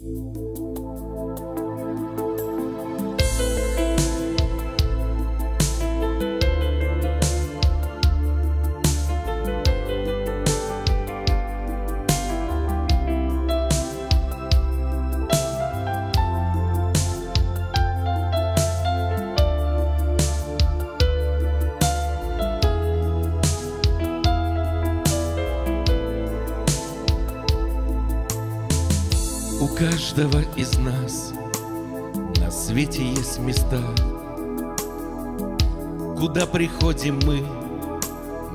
У каждого из нас на свете есть места, Куда приходим мы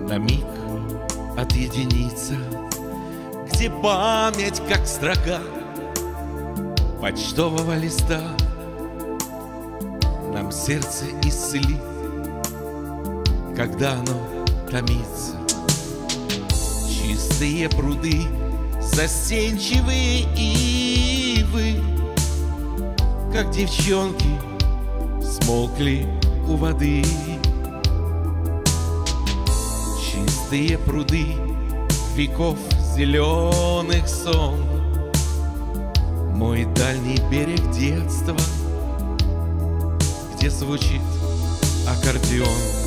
на миг отъединиться, Где память, как строка почтового листа, Нам сердце исцелит, когда оно томится. Чистые пруды, застенчивые ивы, Как девчонки смолкли у воды. Чистые пруды веков зеленых сон, Мой дальний берег детства, Где звучит аккордеон.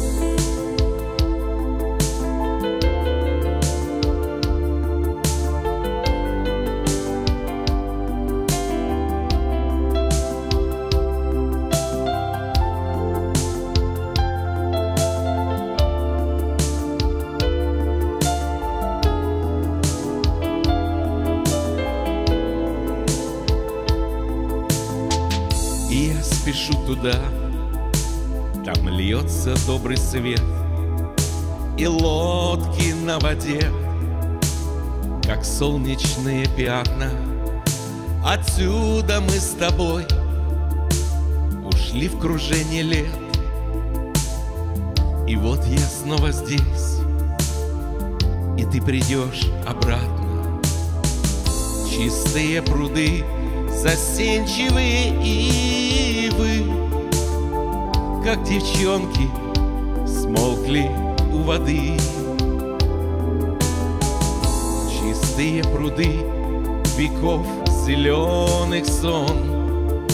Спешу туда, там льется добрый свет, И лодки на воде, как солнечные пятна. Отсюда мы с тобой ушли в кружение лет, И вот я снова здесь, и ты придешь обратно. Чистые пруды, застенчивые ивы, Как девчонки смолкли у воды. Чистые пруды веков зеленых сон,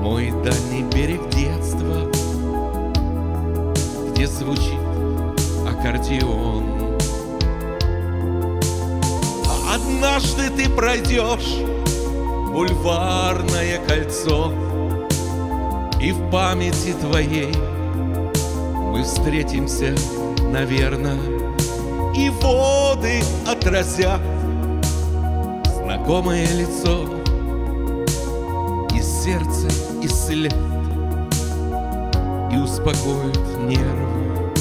Мой дальний берег детства, Где звучит аккордеон. А Однажды ты пройдешь бульварное кольцо, И в памяти твоей мы встретимся, наверное, И воды отразят знакомое лицо, И сердце исцелят, и успокоят нервы.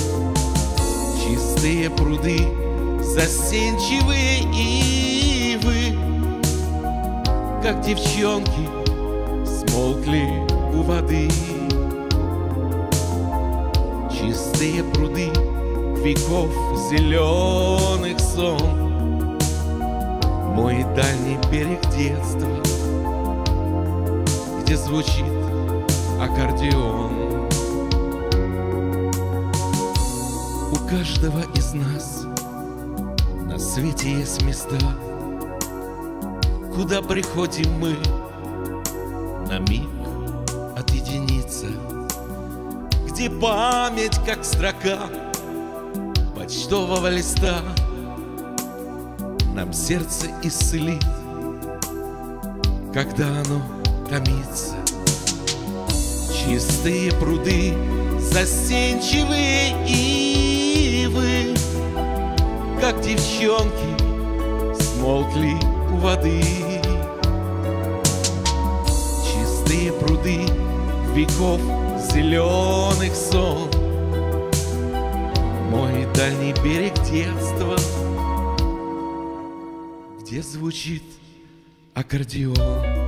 Чистые пруды, застенчивые ивы, Как девчонки смолкли у воды. Чистые пруды веков зеленых сон, Мой дальний берег детства, Где звучит аккордеон. У каждого из нас на свете есть места, Куда приходим мы? На миг отъединиться, Где память, как строка почтового листа, Нам сердце исцелит, когда оно томится. Чистые пруды, застенчивые ивы, Как девчонки смолкли воды. Чистые пруды веков зеленых сон, Мой дальний берег детства, Где звучит аккордеон.